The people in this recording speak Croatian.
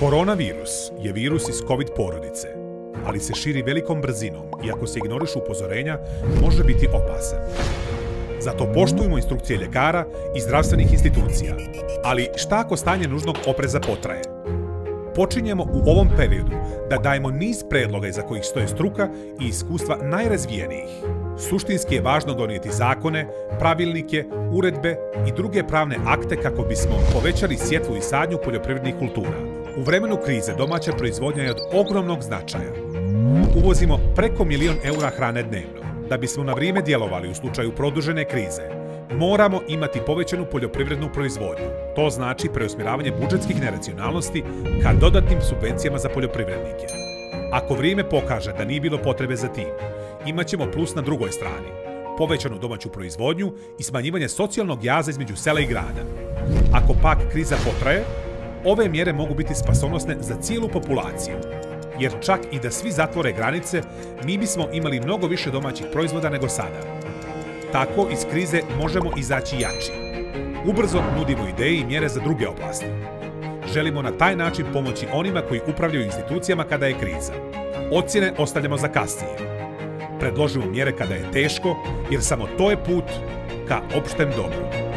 Koronavirus je virus iz COVID porodice, ali se širi velikom brzinom i ako se ignorišu upozorenja, može biti opasan. Zato poštujemo instrukcije ljekara i zdravstvenih institucija. Ali šta ako stanje nužnog opreza potraje? Počinjemo u ovom periodu da dajemo niz predloga iza kojih stoje struka i iskustva najrazvijenijih. Suštinski je važno donijeti zakone, pravilnike, uredbe i druge pravne akte kako bismo povećali sjetvu i sadnju poljoprivrednih kultura. U vremenu krize domaća proizvodnja je od ogromnog značaja. Uvozimo preko milion eura hrane dnevno. Da bismo na vrijeme djelovali u slučaju produžene krize, moramo imati povećanu poljoprivrednu proizvodnju. To znači preusmjeravanje budžetskih neracionalnosti ka dodatnim subvencijama za poljoprivrednike. Ako vrijeme pokaže da nije bilo potrebe za tim, imat ćemo plus na drugoj strani, povećanu domaću proizvodnju i smanjivanje socijalnog jaza između sela i grada. Ako pak kriza potraje, ove mjere mogu biti spasonosne za cijelu populaciju. Jer čak i da svi zatvore granice, mi bismo imali mnogo više domaćih proizvoda nego sada. Tako iz krize možemo izaći jači. Ubrzo nudimo ideje i mjere za druge oblasti. Želimo na taj način pomoći onima koji upravljaju institucijama kada je kriza. Ocjene ostavljamo za kasnije. Predložimo mjere kada je teško, jer samo to je put ka opštem dobru.